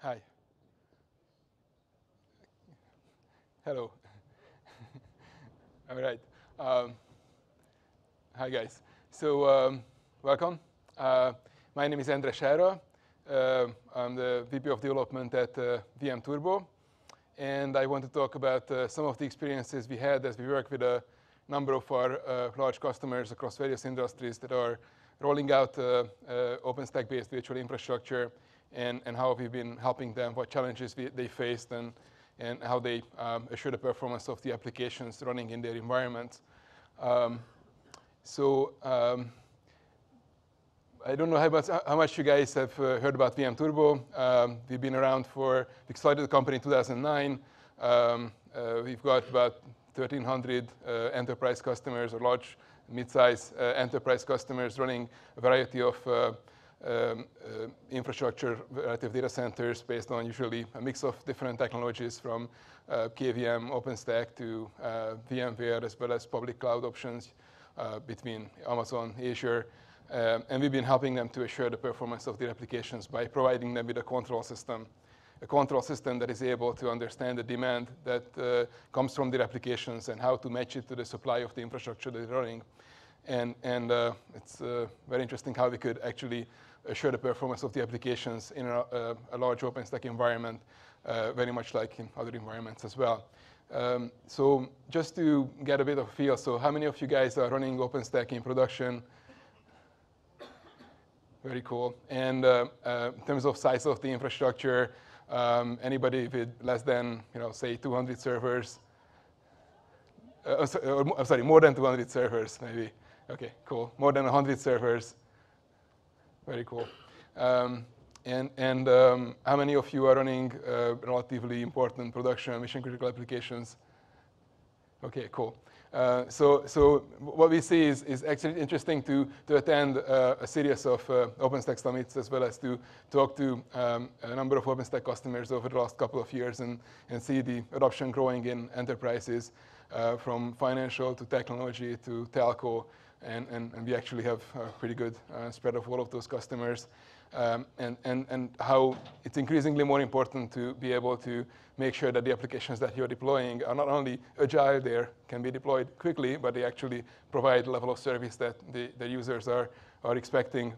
Hi. Hello. All right. Um, hi, guys. So, um, welcome. Uh, my name is Endre Sara. Uh, I'm the VP of Development at uh, VM Turbo. And I want to talk about uh, some of the experiences we had as we work with a number of our uh, large customers across various industries that are rolling out uh, OpenStack-based virtual infrastructure and, and how we've been helping them, what challenges they faced, and, and how they um, assure the performance of the applications running in their environment. Um, so um, I don't know how much, how much you guys have uh, heard about VM Turbo. Um, we've been around for, we started the company in 2009. Um, uh, we've got about 1,300 uh, enterprise customers or large mid-size uh, enterprise customers running a variety of uh, um, uh, infrastructure relative data centers based on usually a mix of different technologies from uh, KVM, OpenStack to uh, VMware, as well as public cloud options between Amazon, Azure. Um, and we've been helping them to assure the performance of their applications by providing them with a control system a control system that is able to understand the demand that uh, comes from their applications and how to match it to the supply of the infrastructure they're running. And, and uh, it's uh, very interesting how we could actually assure the performance of the applications in a, a, a large OpenStack environment, uh, very much like in other environments as well. Um, so just to get a bit of a feel, so how many of you guys are running OpenStack in production? Very cool. And uh, uh, in terms of size of the infrastructure, um, anybody with less than, you know, say 200 servers? Uh, sorry, sorry, more than 200 servers, maybe. Okay, cool. More than 100 servers. Very cool. Um, and and um, how many of you are running uh, relatively important production mission critical applications? Okay, cool. Uh, so, so what we see is, is actually interesting to, to attend uh, a series of uh, OpenStack summits as well as to talk to um, a number of OpenStack customers over the last couple of years and, and see the adoption growing in enterprises uh, from financial to technology to telco and, and, and we actually have a pretty good uh, spread of all of those customers. Um, and, and, and how it's increasingly more important to be able to make sure that the applications that you're deploying are not only agile, they can be deployed quickly, but they actually provide the level of service that the, the users are, are expecting.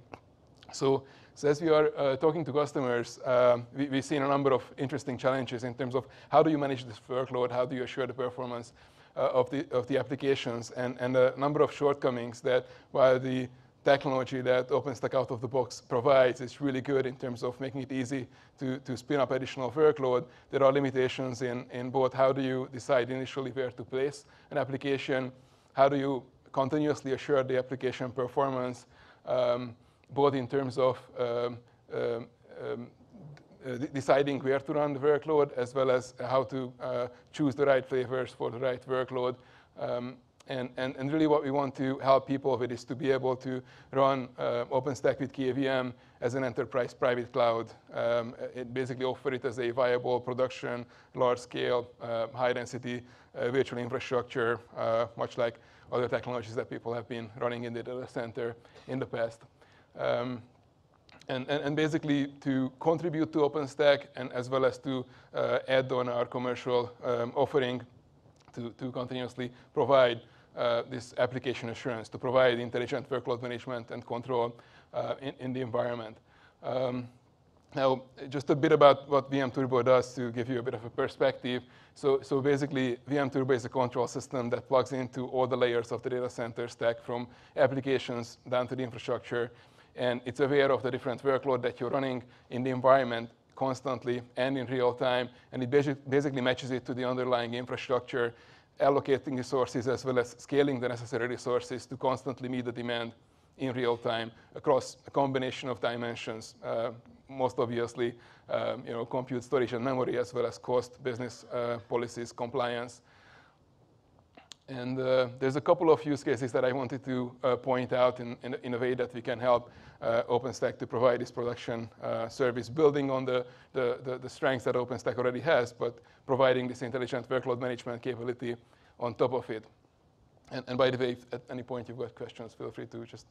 So, so as we are uh, talking to customers, um, we, we've seen a number of interesting challenges in terms of how do you manage this workload, how do you assure the performance of, the, of the applications and, and a number of shortcomings that while the technology that OpenStack out of the box provides is really good in terms of making it easy to, to spin up additional workload. There are limitations in, in both how do you decide initially where to place an application, how do you continuously assure the application performance, um, both in terms of um, um, um uh, deciding where to run the workload as well as how to uh, choose the right flavors for the right workload. Um, and, and, and, really what we want to help people with is to be able to run uh, OpenStack with KVM as an enterprise private cloud. Um, it basically offer it as a viable production, large scale, uh, high density uh, virtual infrastructure, uh, much like other technologies that people have been running in the data center in the past. Um, and, and, and, basically to contribute to OpenStack and as well as to uh, add on our commercial um, offering to, to continuously provide uh, this application assurance, to provide intelligent workload management and control uh, in, in, the environment. Um, now, just a bit about what VM Turbo does to give you a bit of a perspective. So, so basically, VM Turbo is a control system that plugs into all the layers of the data center stack from applications down to the infrastructure and it's aware of the different workload that you're running in the environment constantly and in real time, and it basically matches it to the underlying infrastructure, allocating resources as well as scaling the necessary resources to constantly meet the demand in real time across a combination of dimensions, uh, most obviously, um, you know, compute, storage, and memory, as well as cost, business uh, policies, compliance, and uh, there's a couple of use cases that I wanted to uh, point out in, in, in, a way that we can help OpenStack to provide this production uh, service, building on the, the, the, the, strengths that OpenStack already has, but providing this intelligent workload management capability on top of it. And, and by the way, at any point you've got questions, feel free to just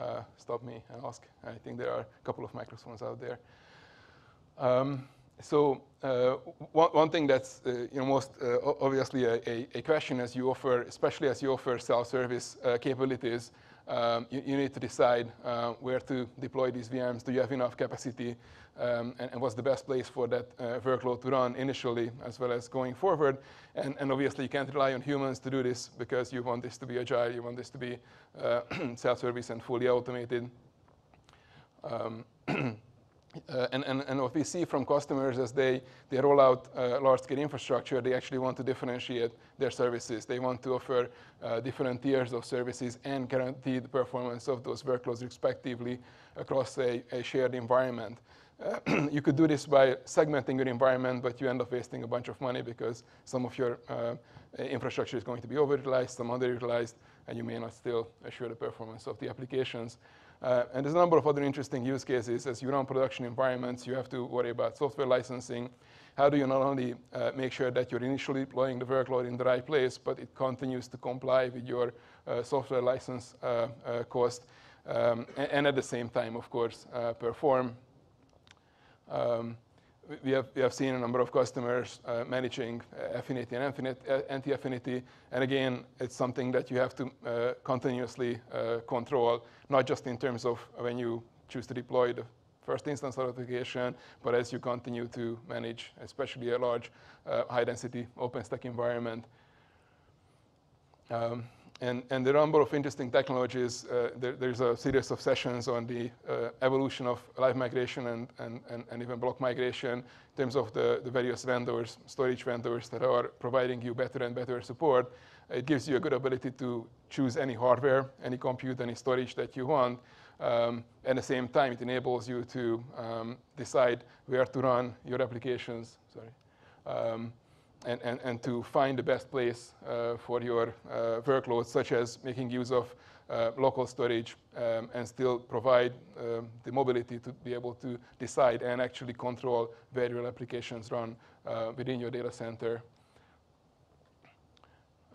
uh, stop me and ask. I think there are a couple of microphones out there. Um, so uh, one, one thing that's uh, you know most uh, obviously a, a, a, question as you offer, especially as you offer self-service uh, capabilities, um, you, you, need to decide uh, where to deploy these VMs. Do you have enough capacity, um, and, and, what's the best place for that uh, workload to run initially, as well as going forward? And, and, obviously, you can't rely on humans to do this because you want this to be agile, you want this to be self-service and fully automated. Um, Uh, and, and, and, what we see from customers as they, they roll out uh, large-scale infrastructure, they actually want to differentiate their services. They want to offer uh, different tiers of services and guarantee the performance of those workloads respectively across a, a shared environment. Uh, you could do this by segmenting your environment, but you end up wasting a bunch of money because some of your uh, infrastructure is going to be overutilized, some underutilized, and you may not still assure the performance of the applications. Uh, and there's a number of other interesting use cases. As you run production environments, you have to worry about software licensing. How do you not only uh, make sure that you're initially deploying the workload in the right place, but it continues to comply with your uh, software license uh, uh, cost, um, and, and, at the same time, of course, uh, perform. Um, we have, we have seen a number of customers uh, managing uh, affinity and uh, anti-affinity. And again, it's something that you have to uh, continuously uh, control, not just in terms of when you choose to deploy the first instance authentication, but as you continue to manage, especially a large uh, high-density OpenStack environment. Um, and, and there are a number of interesting technologies. Uh, there, there's a series of sessions on the uh, evolution of live migration and, and, and, and, even block migration in terms of the, the various vendors, storage vendors that are providing you better and better support. It gives you a good ability to choose any hardware, any compute, any storage that you want. Um, at the same time, it enables you to um, decide where to run your applications. Sorry. Um, and, and, and to find the best place uh, for your uh, workloads, such as making use of uh, local storage um, and still provide um, the mobility to be able to decide and actually control where your applications run within your data center.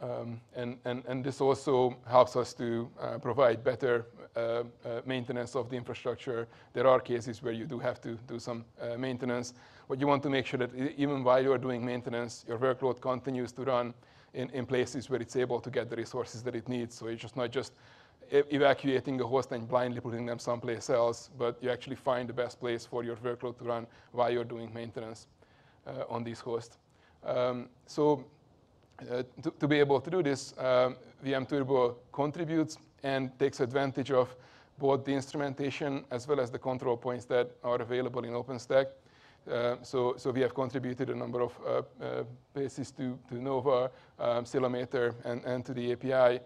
Um, and, and, and this also helps us to uh, provide better uh, uh, maintenance of the infrastructure. There are cases where you do have to do some maintenance, but you want to make sure that even while you're doing maintenance, your workload continues to run in, in places where it's able to get the resources that it needs. So it's just not just evacuating a host and blindly putting them someplace else, but you actually find the best place for your workload to run while you're doing maintenance uh, on these hosts. Um, so uh, to, to, be able to do this, um, VM Turbo contributes and takes advantage of both the instrumentation as well as the control points that are available in OpenStack. Uh, so, so we have contributed a number of uh, uh, bases to, to Nova, um, and, and to the API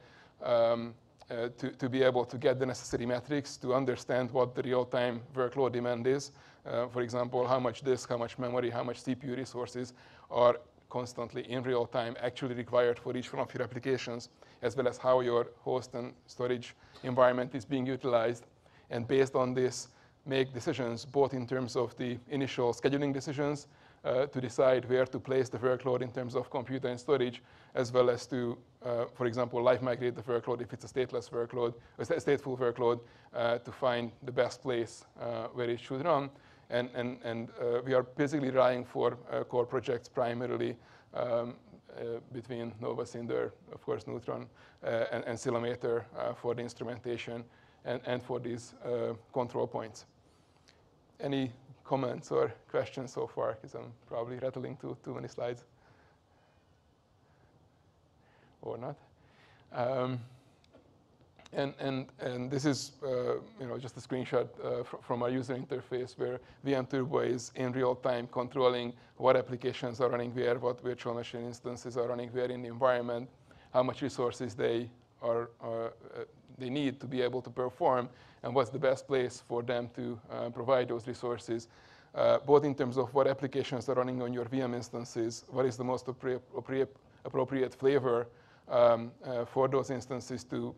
um, uh, to, to be able to get the necessary metrics to understand what the real-time workload demand is. Uh, for example, how much disk, how much memory, how much CPU resources are constantly in real time actually required for each one of your applications, as well as how your host and storage environment is being utilized. And based on this, make decisions both in terms of the initial scheduling decisions uh, to decide where to place the workload in terms of computer and storage, as well as to, uh, for example, live migrate the workload if it's a stateless workload, a stateful workload, uh, to find the best place uh, where it should run. And, and, and uh, we are basically relying for uh, core projects primarily um, between Nova Cinder, of course, Neutron, and, and Ceilometer for the instrumentation and, and for these control points. Any comments or questions so far? Because I'm probably rattling too, too many slides. Or not. Um, and, and, and this is uh, you know, just a screenshot uh, fr from our user interface where VM Turbo is in real time controlling what applications are running where, what virtual machine instances are running where in the environment, how much resources they, are, uh, they need to be able to perform, and what's the best place for them to uh, provide those resources, uh, both in terms of what applications are running on your VM instances, what is the most appropriate, appropriate flavor um, uh, for those instances to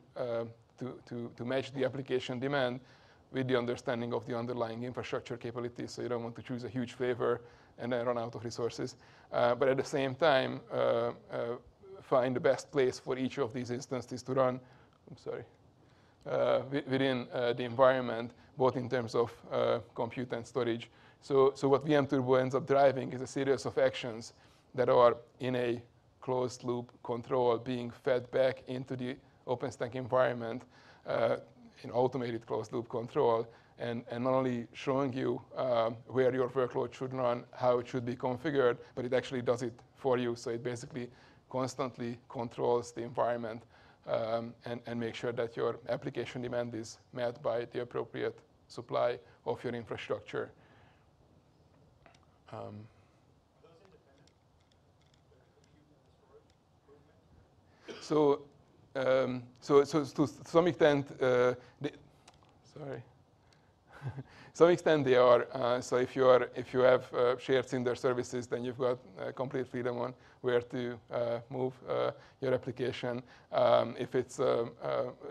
to, to, to match the application demand with the understanding of the underlying infrastructure capabilities. So you don't want to choose a huge flavor and then run out of resources. Uh, but at the same time, uh, uh, find the best place for each of these instances to run. I'm sorry. Uh, within uh, the environment, both in terms of uh, compute and storage. So, so what VM Turbo ends up driving is a series of actions that are in a closed loop control being fed back into the OpenStack environment uh, in automated closed loop control and, and not only showing you where your workload should run, how it should be configured, but it actually does it for you. So it basically constantly controls the environment um, and, and make sure that your application demand is met by the appropriate supply of your infrastructure. Um, so, um, so, so to some extent, uh, sorry. some extent they are. Uh, so if you are, if you have uh, shared Cinder services, then you've got uh, complete freedom on where to uh, move uh, your application. Um, if it's uh,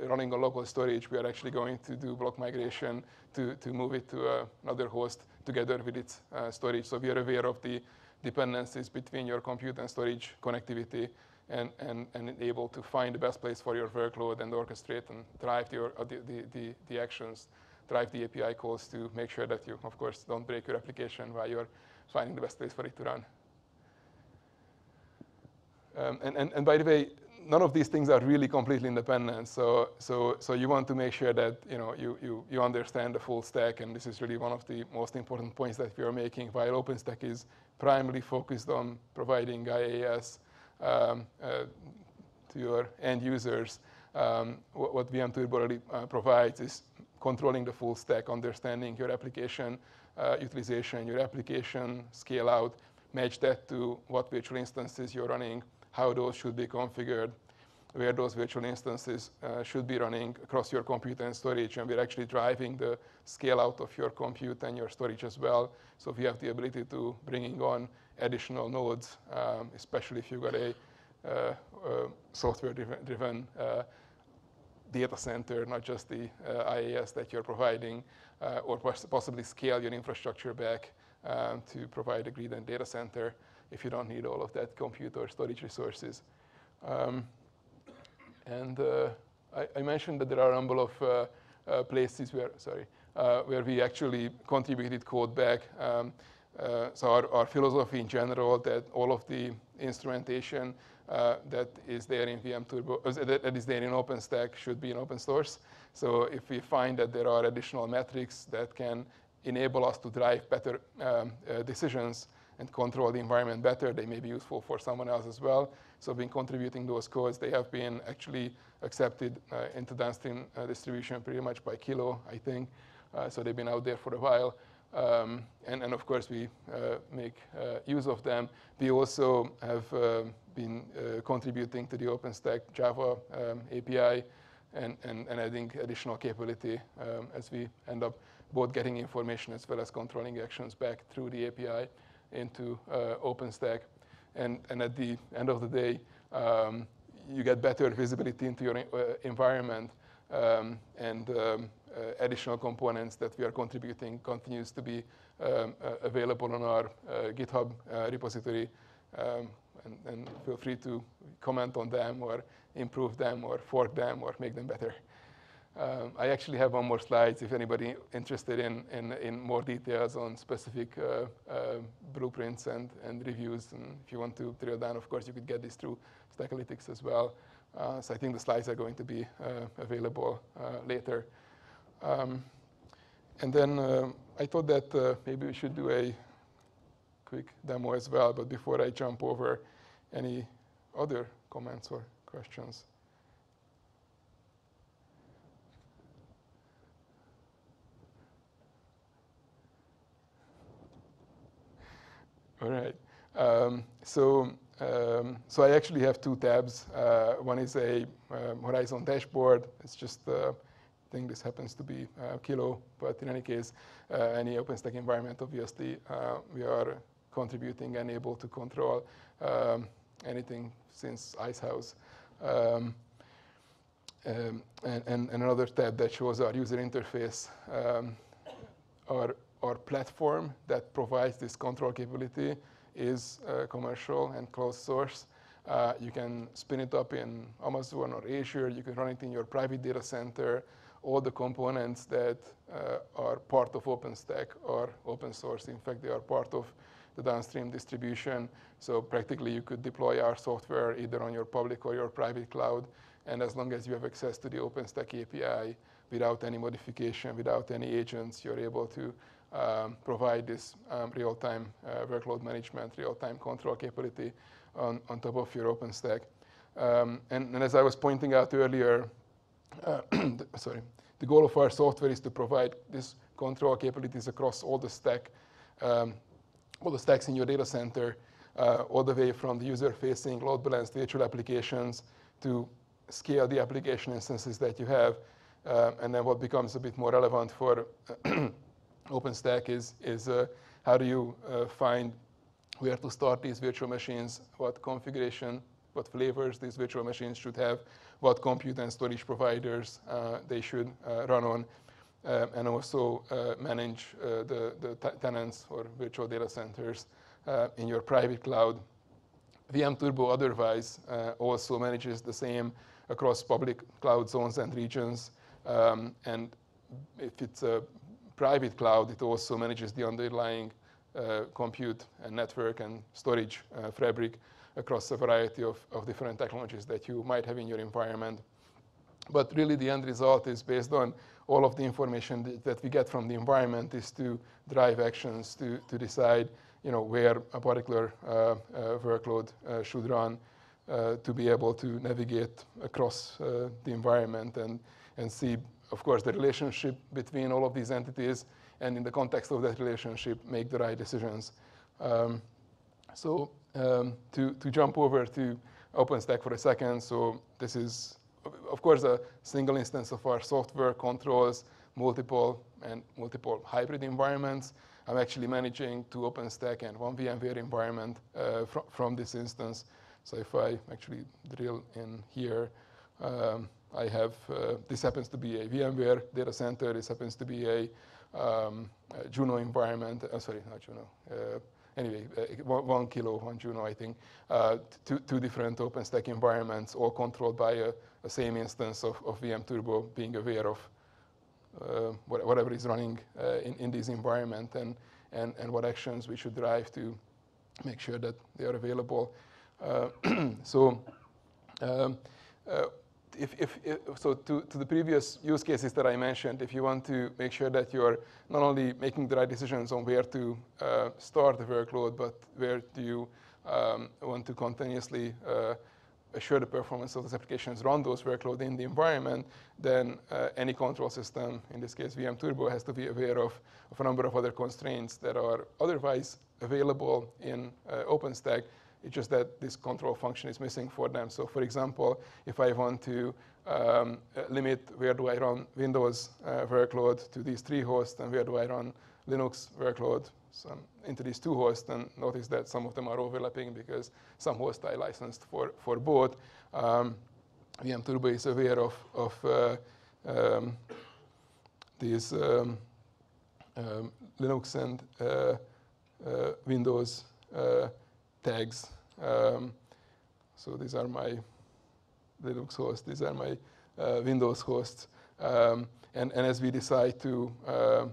running on local storage, we are actually going to do block migration to, to move it to another host together with its storage. So we are aware of the dependencies between your compute and storage connectivity and, and, and able to find the best place for your workload and orchestrate and drive the, the, the, the actions drive the API calls to make sure that you, of course, don't break your application while you're finding the best place for it to run. Um, and, and, and by the way, none of these things are really completely independent. So, so, so you want to make sure that you, know, you, you, you understand the full stack, and this is really one of the most important points that we are making, while OpenStack is primarily focused on providing IaaS um, uh, to your end users. Um, what, what VM Turbo really uh, provides is controlling the full stack, understanding your application uh, utilization, your application scale out, match that to what virtual instances you're running, how those should be configured, where those virtual instances uh, should be running across your compute and storage. And we're actually driving the scale out of your compute and your storage as well. So if you have the ability to bringing on additional nodes, um, especially if you've got a uh, uh, software-driven data center, not just the uh, IaaS that you're providing, uh, or possibly scale your infrastructure back um, to provide a grid and data center if you don't need all of that compute or storage resources. Um, and uh, I, I, mentioned that there are a number of uh, uh, places where, sorry, uh, where we actually contributed code back. Um, so our, our, philosophy in general that all of the instrumentation uh, that is there in VM Turbo, that, that is there in OpenStack should be in open source. So if we find that there are additional metrics that can enable us to drive better um, decisions, and control the environment better. They may be useful for someone else as well. So been contributing those codes. They have been actually accepted uh, into downstream uh, distribution pretty much by Kilo, I think. Uh, so they've been out there for a while. Um, and, and, of course, we uh, make uh, use of them. We also have uh, been contributing to the OpenStack Java um, API and, and, and, adding additional capability um, as we end up both getting information as well as controlling actions back through the API into uh, OpenStack. And, at the end of the day, um, you get better visibility into your uh, environment um, and um, uh, additional components that we are contributing continues to be um, uh, available on our uh, GitHub uh, repository. Um, and, and, feel free to comment on them or improve them or fork them or make them better. Um, I actually have one more slide if anybody interested in, in, in more details on specific uh, uh, blueprints and, and reviews. And if you want to drill down, of course, you could get this through Stackalytics as well. Uh, so I think the slides are going to be uh, available uh, later. Um, and then uh, I thought that maybe we should do a quick demo as well. But before I jump over, any other comments or questions? All right. Um, so, um, so I actually have two tabs. Uh, one is a um, Horizon dashboard. It's just, uh, think this happens to be uh, Kilo, but in any case, uh, any OpenStack environment, obviously, uh, we are contributing and able to control um, anything since Icehouse. Um, um, and, and, another tab that shows our user interface. our our platform that provides this control capability is uh, commercial and closed source. Uh, you can spin it up in Amazon or Azure. You can run it in your private data center all the components that uh, are part of OpenStack are open source. In fact, they are part of the downstream distribution. So practically, you could deploy our software either on your public or your private cloud. And as long as you have access to the OpenStack API without any modification, without any agents, you're able to um, provide this um, real-time uh, workload management, real-time control capability on, on top of your OpenStack. Um, and, and, as I was pointing out earlier, sorry, the goal of our software is to provide this control capabilities across all the stack, um, all the stacks in your data center, uh, all the way from the user-facing load balanced virtual applications to scale the application instances that you have. Uh, and then what becomes a bit more relevant for OpenStack is, is uh, how do you uh, find where to start these virtual machines, what configuration, what flavors these virtual machines should have, what compute and storage providers uh, they should uh, run on, uh, and also manage the, the tenants or virtual data centers in your private cloud. VM Turbo otherwise also manages the same across public cloud zones and regions. Um, and if it's a private cloud, it also manages the underlying uh, compute and network and storage uh, fabric across a variety of, of different technologies that you might have in your environment. But really the end result is based on all of the information that we get from the environment is to drive actions to, to decide you know, where a particular uh, uh, workload uh, should run uh, to be able to navigate across uh, the environment and, and see, of course, the relationship between all of these entities and in the context of that relationship, make the right decisions. Um, so um, to, to jump over to OpenStack for a second, so this is, of course, a single instance of our software controls multiple and multiple hybrid environments. I'm actually managing two OpenStack and one VMware environment uh, fr from this instance. So if I actually drill in here, um, I have, uh, this happens to be a VMware data center, this happens to be a, um, a Juno environment, uh, sorry, not Juno, uh, anyway, uh, one, one, kilo, one Juno, I think, uh, two, two different OpenStack environments, all controlled by a, a same instance of, of VM Turbo, being aware of uh, whatever is running in, in this environment and, and, and what actions we should drive to make sure that they are available. Uh, so um, uh, if, if, if, so to, to the previous use cases that I mentioned, if you want to make sure that you're not only making the right decisions on where to uh, start the workload, but where do you um, want to continuously uh, assure the performance of those applications run those workloads in the environment, then uh, any control system, in this case VM Turbo, has to be aware of, of a number of other constraints that are otherwise available in uh, OpenStack it's just that this control function is missing for them. So for example, if I want to um, limit where do I run Windows uh, workload to these three hosts and where do I run Linux workload into these two hosts, and notice that some of them are overlapping because some hosts I licensed for, for both. Um, VM Turbo is aware of, of uh, um, these um, um, Linux and uh, uh Windows uh, tags. Um, so these are my Linux hosts, these are my uh, Windows hosts. Um, and, and as we decide to, uh,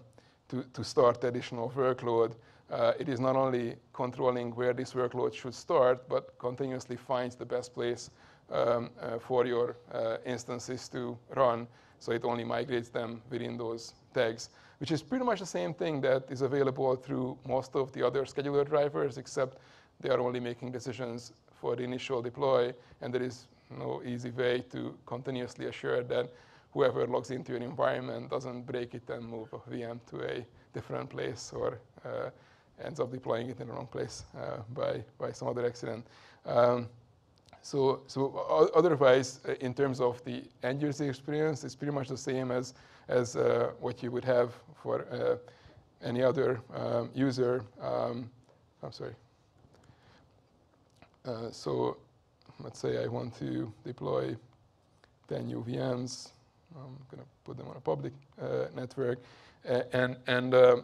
to, to start additional workload, uh, it is not only controlling where this workload should start, but continuously finds the best place um, uh, for your uh, instances to run. So it only migrates them within those tags, which is pretty much the same thing that is available through most of the other scheduler drivers, except they are only making decisions for the initial deploy, and there is no easy way to continuously assure that whoever logs into an environment doesn't break it and move a VM to a different place or uh, ends up deploying it in the wrong place uh, by, by some other accident. Um, so, so otherwise, uh, in terms of the end user experience, it's pretty much the same as, as uh, what you would have for uh, any other um, user. Um, I'm sorry, uh, so let's say I want to deploy 10 new VMs. I'm going to put them on a public uh, network. and and uh,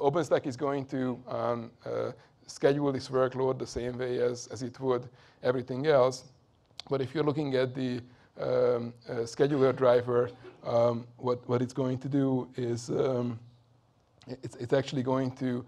OpenStack is going to um, uh, schedule this workload the same way as, as it would everything else. But if you're looking at the um, scheduler driver, um, what, what it's going to do is um, it's, it's actually going to,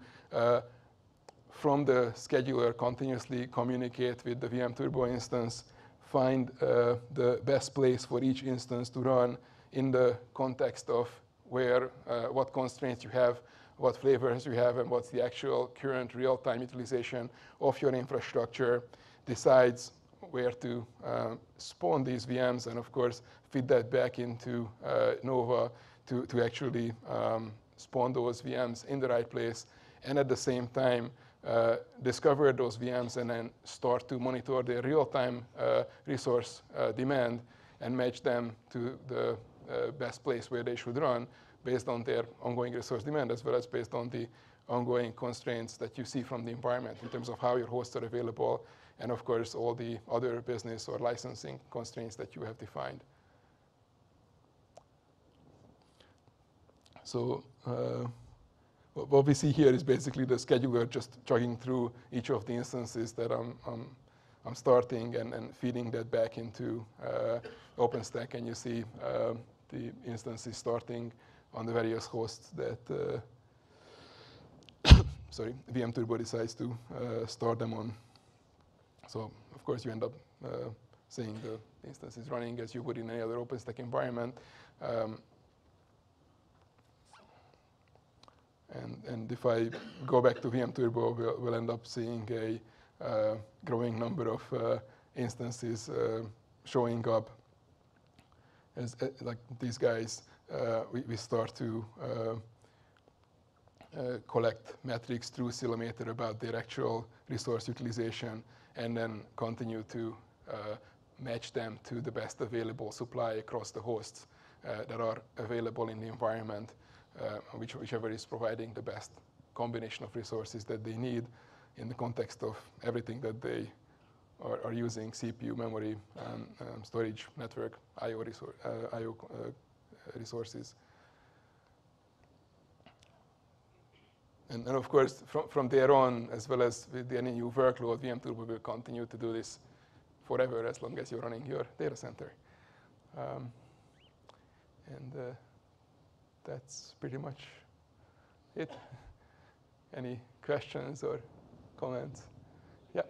from the scheduler, continuously communicate with the VM Turbo instance, find uh, the best place for each instance to run in the context of where, uh, what constraints you have, what flavors you have, and what's the actual current real-time utilization of your infrastructure, decides where to uh, spawn these VMs, and of course, feed that back into uh, Nova to, to actually um, spawn those VMs in the right place, and at the same time, uh, discover those VMs and then start to monitor their real-time uh, resource uh, demand and match them to the uh, best place where they should run based on their ongoing resource demand as well as based on the ongoing constraints that you see from the environment in terms of how your hosts are available and of course all the other business or licensing constraints that you have defined. So uh, what we see here is basically the scheduler just chugging through each of the instances that I'm, I'm, I'm starting and, and, feeding that back into uh, OpenStack, and you see uh, the instances starting on the various hosts that uh, sorry, VM Turbo decides to uh, store them on. So of course you end up uh, seeing the instances running as you would in any other OpenStack environment. Um, And, and if I go back to VM Turbo, we'll, we'll end up seeing a uh, growing number of uh, instances uh, showing up as uh, like these guys. Uh, we, we, start to uh, collect metrics through Ceilometer about their actual resource utilization, and then continue to match them to the best available supply across the hosts that are available in the environment uh, which, whichever is providing the best combination of resources that they need in the context of everything that they are, are using, CPU, memory, um, storage, network, I.O. Resor uh, uh, resources. And, and, of course, from, from there on, as well as with any new workload, VM Turbo will continue to do this forever as long as you're running your data center. Um, and uh, that's pretty much it. Any questions or comments? Yeah.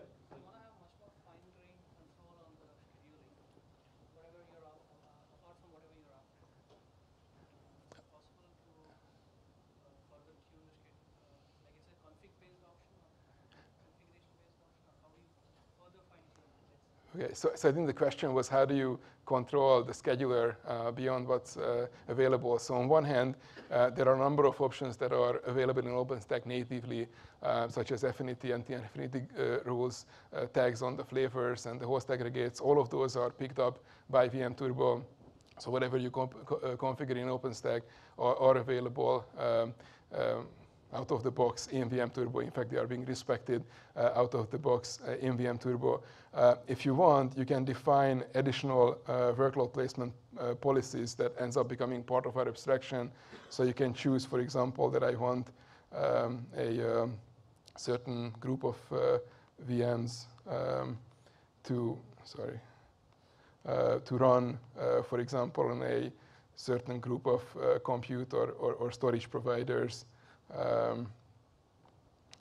Okay, so, so I think the question was how do you control the scheduler uh, beyond what's uh, available. So on one hand, uh, there are a number of options that are available in OpenStack natively, uh, such as affinity, and anti-affinity uh, rules, uh, tags on the flavors, and the host aggregates. All of those are picked up by VM Turbo. So whatever you comp configure in OpenStack are, are available um, um, out of the box in VM Turbo. In fact, they are being respected uh, out of the box uh, in VM Turbo. Uh, if you want, you can define additional uh, workload placement uh, policies that ends up becoming part of our abstraction. So you can choose, for example, that I want um, a um, certain group of uh, VMs um, to, sorry, to run, for example, on a certain group of compute or, or, or storage providers um,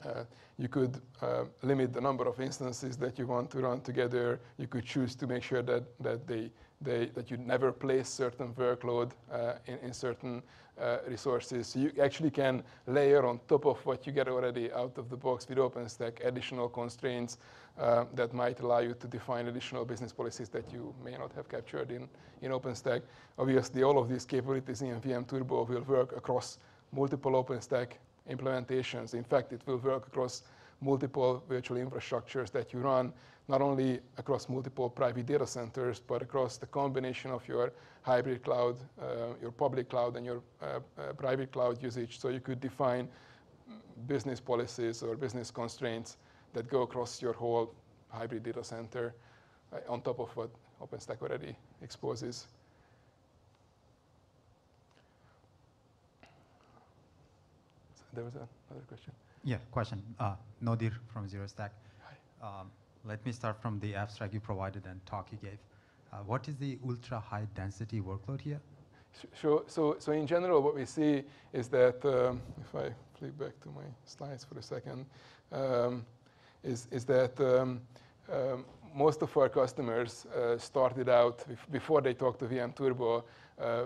uh, you could uh, limit the number of instances that you want to run together. You could choose to make sure that, that, they, they, that you never place certain workload uh, in, in certain uh, resources. So you actually can layer on top of what you get already out of the box with OpenStack additional constraints uh, that might allow you to define additional business policies that you may not have captured in, in OpenStack. Obviously, all of these capabilities in VM Turbo will work across multiple OpenStack implementations. In fact, it will work across multiple virtual infrastructures that you run, not only across multiple private data centers, but across the combination of your hybrid cloud, uh, your public cloud, and your uh, uh, private cloud usage. So you could define business policies or business constraints that go across your whole hybrid data center uh, on top of what OpenStack already exposes. There was another question. Yeah, question. Uh, Nodir from ZeroStack. Um, let me start from the abstract you provided and talk you gave. Uh, what is the ultra high density workload here? So, so, so in general, what we see is that, um, if I flip back to my slides for a second, um, is, is that um, um most of our customers uh, started out, before they talked to VM Turbo, uh,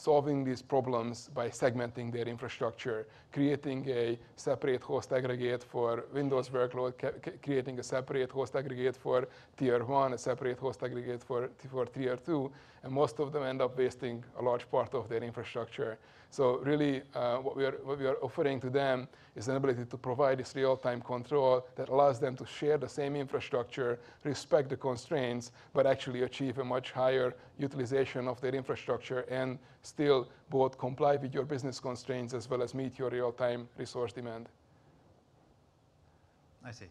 solving these problems by segmenting their infrastructure, creating a separate host aggregate for Windows workload, creating a separate host aggregate for tier one, a separate host aggregate for, for tier two, and most of them end up wasting a large part of their infrastructure. So really, uh, what, we are, what we are offering to them is an ability to provide this real-time control that allows them to share the same infrastructure, respect the constraints, but actually achieve a much higher utilization of their infrastructure and still both comply with your business constraints as well as meet your real-time resource demand. I see.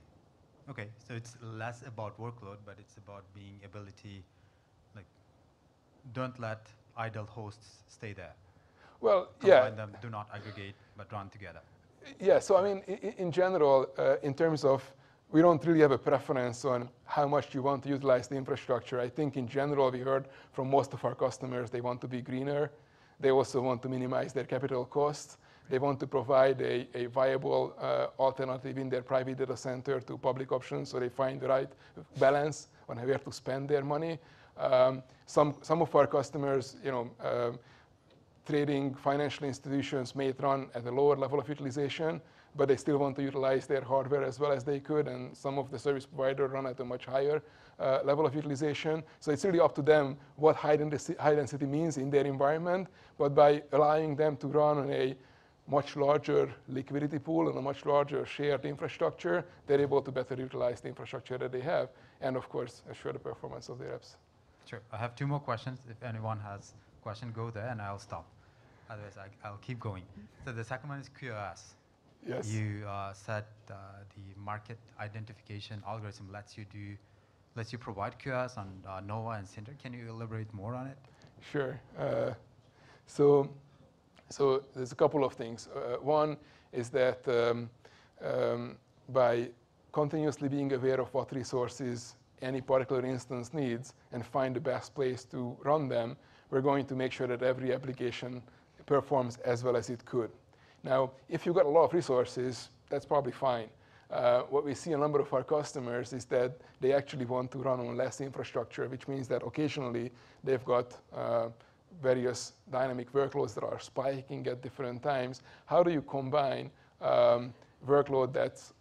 Okay, so it's less about workload, but it's about being ability, like, don't let idle hosts stay there. Well, yeah. them, do not aggregate, but run together. Yeah, so I mean, in, in general, uh, in terms of, we don't really have a preference on how much you want to utilize the infrastructure. I think in general, we heard from most of our customers, they want to be greener. They also want to minimize their capital costs. They want to provide a, a viable uh, alternative in their private data center to public options, so they find the right balance on where to spend their money. Um, some, some of our customers, you know, uh, trading financial institutions may run at a lower level of utilization, but they still want to utilize their hardware as well as they could, and some of the service providers run at a much higher uh, level of utilization. So it's really up to them what high density, high density means in their environment, but by allowing them to run on a much larger liquidity pool and a much larger shared infrastructure, they're able to better utilize the infrastructure that they have, and of course, assure the performance of their apps. Sure. I have two more questions. If anyone has question, go there and I'll stop. Otherwise, I, will keep going. So the second one is QoS. Yes. You uh, said uh, the market identification algorithm lets you do, lets you provide QoS on uh, Nova and Cinder. Can you elaborate more on it? Sure. Uh, so, so there's a couple of things. Uh, one is that um, um, by continuously being aware of what resources any particular instance needs and find the best place to run them, we're going to make sure that every application performs as well as it could. Now, if you've got a lot of resources, that's probably fine. Uh, what we see a number of our customers is that they actually want to run on less infrastructure, which means that occasionally they've got uh, various dynamic workloads that are spiking at different times. How do you combine um, workload that's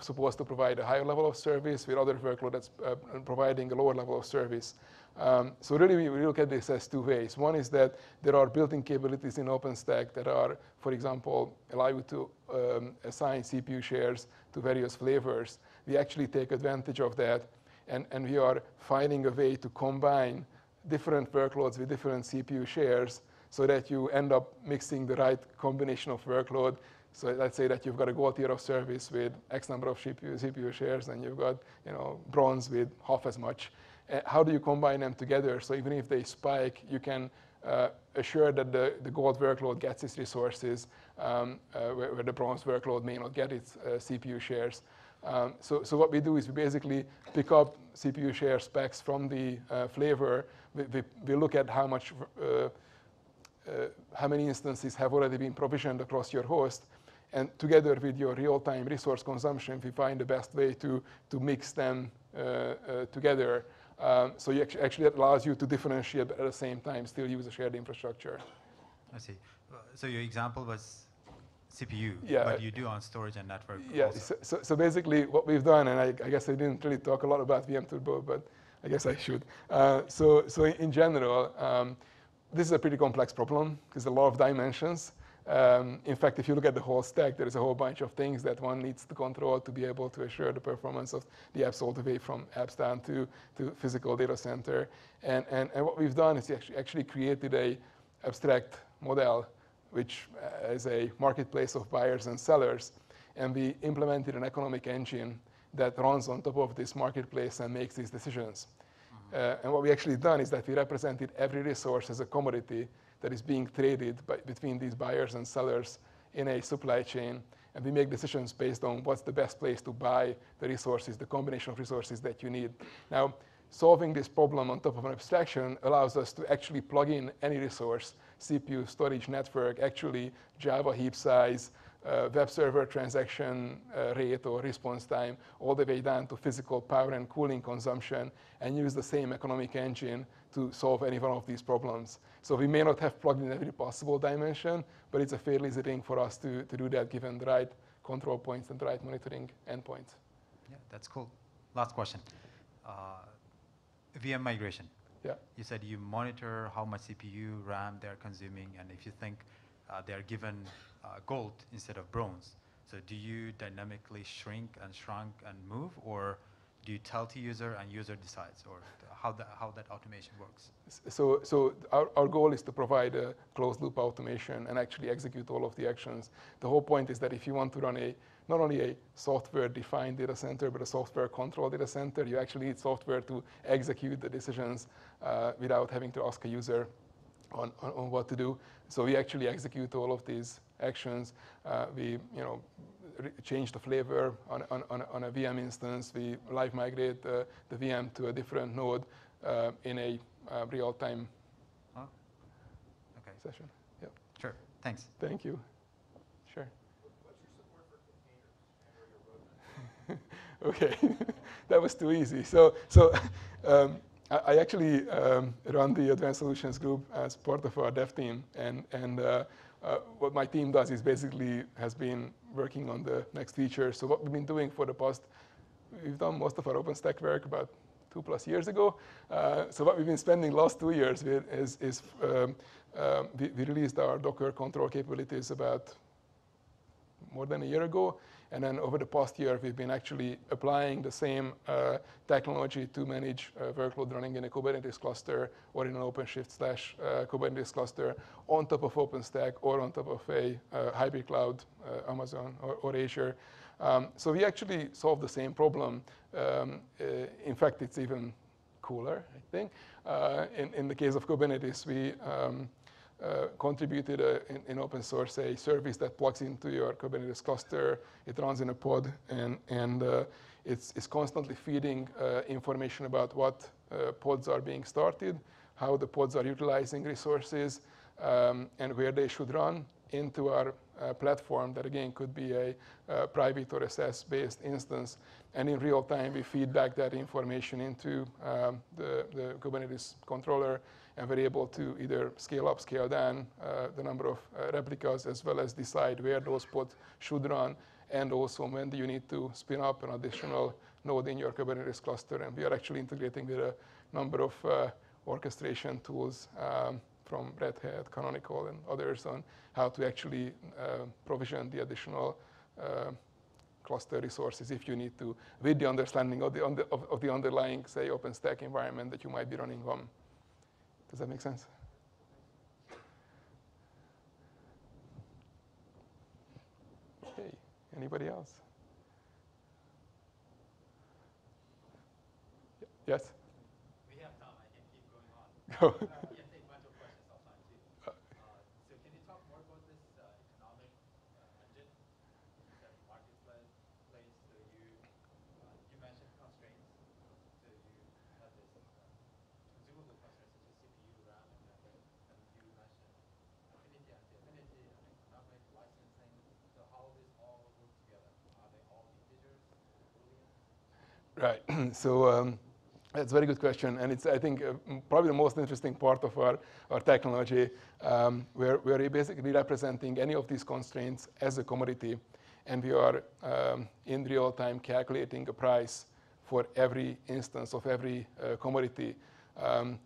supposed to provide a higher level of service with other workload that's uh, providing a lower level of service? Um, so really, we look at this as two ways. One is that there are built-in capabilities in OpenStack that are, for example, allow you to um, assign CPU shares to various flavors. We actually take advantage of that, and, and we are finding a way to combine different workloads with different CPU shares so that you end up mixing the right combination of workload. So let's say that you've got a gold tier of service with X number of CPU, CPU shares, and you've got you know, bronze with half as much. Uh, how do you combine them together? So even if they spike, you can uh, assure that the, the gold workload gets its resources, um, uh, where, where, the bronze workload may not get its uh, CPU shares. Um, so, so what we do is we basically pick up CPU share specs from the uh, flavor. We, we, we, look at how much, uh, how many instances have already been provisioned across your host, and together with your real-time resource consumption, we find the best way to, to mix them together um, so you actually it allows you to differentiate, but at the same time still use a shared infrastructure. I see. So your example was CPU, yeah, but you do on storage and network. Yeah. So, so, so, basically, what we've done, and I, I, guess I didn't really talk a lot about VM Turbo, but I guess I should. Uh, so, so in general, um, this is a pretty complex problem because a lot of dimensions. Um, in fact, if you look at the whole stack, there is a whole bunch of things that one needs to control to be able to assure the performance of the apps all the way from apps down to, to physical data center. And, and, and what we've done is actually, actually created a abstract model, which uh, is a marketplace of buyers and sellers. And we implemented an economic engine that runs on top of this marketplace and makes these decisions. Uh, and what we actually done is that we represented every resource as a commodity that is being traded by, between these buyers and sellers in a supply chain. And we make decisions based on what's the best place to buy the resources, the combination of resources that you need. Now, solving this problem on top of an abstraction allows us to actually plug in any resource, CPU, storage, network, actually Java heap size, web server transaction uh, rate or response time, all the way down to physical power and cooling consumption, and use the same economic engine to solve any one of these problems. So we may not have plugged in every possible dimension, but it's a fairly easy thing for us to, to do that given the right control points and the right monitoring endpoints. Yeah, that's cool. Last question. Uh, VM migration. Yeah. You said you monitor how much CPU, RAM they're consuming, and if you think uh, they're given uh, gold instead of bronze. So do you dynamically shrink and shrunk and move, or do you tell to user and user decides, or how that, how that automation works? So, so our, our goal is to provide a closed loop automation and actually execute all of the actions. The whole point is that if you want to run a not only a software-defined data center, but a software-controlled data center, you actually need software to execute the decisions uh, without having to ask a user on, on, on, what to do. So we actually execute all of these actions. Uh, we, you know, change the flavor on, on, on, a, VM instance. We live migrate uh, the VM to a different node uh, in a uh, real-time oh. okay. session. Yep. Sure. Thanks. Thank you. Sure. okay, that was too easy. So, so um, I, actually um, run the Advanced Solutions Group as part of our dev team, and and uh, uh, what my team does is basically has been working on the next feature. So what we've been doing for the past, we've done most of our OpenStack work about two plus years ago. Uh, so what we've been spending last two years with is, is um, um, we, we, released our Docker control capabilities about more than a year ago. And then over the past year, we've been actually applying the same uh, technology to manage uh, workload running in a Kubernetes cluster or in an OpenShift slash uh, Kubernetes cluster on top of OpenStack or on top of a uh, hybrid cloud, uh, Amazon or, or Azure. Um, so we actually solve the same problem. Um, uh, in fact, it's even cooler, I think. in, in the case of Kubernetes, we um, uh, contributed a, uh, in, in, open source a service that plugs into your Kubernetes cluster. It runs in a pod and, and uh, it's, it's constantly feeding uh, information about what uh, pods are being started, how the pods are utilizing resources, um, and where they should run into our platform that again could be a private or SS based instance. And in real time, we feed back that information into um, the, the Kubernetes controller and we're able to either scale up, scale down uh, the number of uh, replicas as well as decide where those pods should run and also when do you need to spin up an additional node in your Kubernetes cluster. And we are actually integrating with a number of uh, orchestration tools um, from Red Hat, Canonical, and others on how to actually uh, provision the additional uh, cluster resources if you need to, with the understanding of the, of, of the underlying, say, OpenStack environment that you might be running on. Does that make sense? Okay, anybody else? Yes? We have time. I can keep going on. Right. so um, that's a very good question, and it's I think uh, probably the most interesting part of our our technology, um, where we are basically representing any of these constraints as a commodity, and we are um, in real time calculating a price for every instance of every uh, commodity. Um,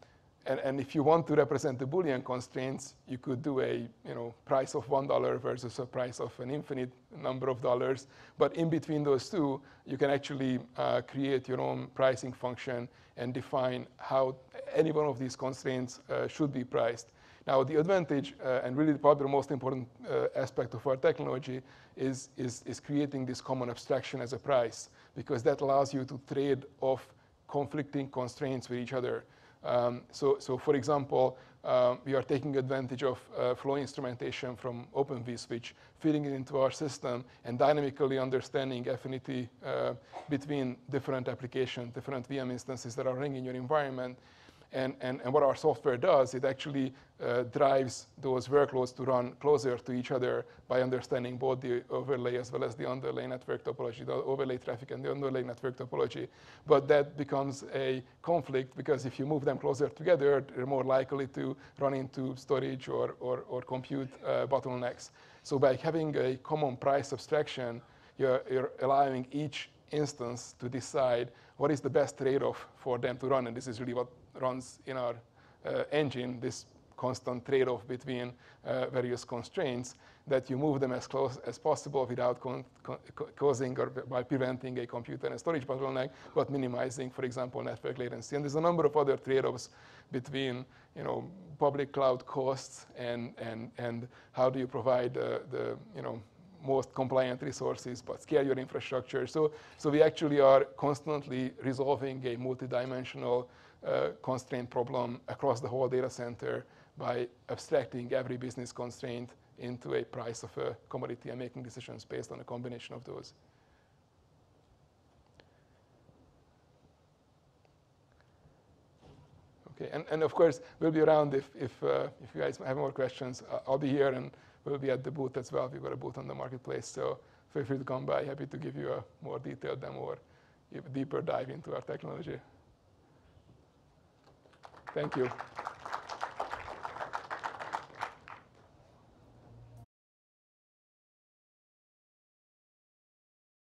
and, and, if you want to represent the Boolean constraints, you could do a you know, price of $1 versus a price of an infinite number of dollars. But in between those two, you can actually uh, create your own pricing function and define how any one of these constraints uh, should be priced. Now, the advantage, uh, and really probably the most important uh, aspect of our technology, is, is, is creating this common abstraction as a price, because that allows you to trade off conflicting constraints with each other. Um, so, so for example, um, we are taking advantage of uh, flow instrumentation from Open vSwitch, feeding it into our system, and dynamically understanding affinity uh, between different applications, different VM instances that are running in your environment, and, and, and what our software does, it actually uh, drives those workloads to run closer to each other by understanding both the overlay as well as the underlay network topology, the overlay traffic and the underlay network topology. But that becomes a conflict because if you move them closer together, they're more likely to run into storage or, or, or compute uh, bottlenecks. So by having a common price abstraction, you're, you're allowing each instance to decide what is the best trade-off for them to run. And this is really what runs in our uh, engine, this constant trade-off between uh, various constraints, that you move them as close as possible without causing or by preventing a computer and storage bottleneck, but minimizing, for example, network latency. And there's a number of other trade-offs between you know, public cloud costs and, and, and how do you provide uh, the you know, most compliant resources, but scale your infrastructure. So, so we actually are constantly resolving a multidimensional constraint problem across the whole data center by abstracting every business constraint into a price of a commodity and making decisions based on a combination of those. Okay, and, and of course, we'll be around if, if, uh, if you guys have more questions. I'll be here and we'll be at the booth as well. We've got a booth on the marketplace, so feel free to come by. Happy to give you a more detailed demo or deeper dive into our technology. Thank you.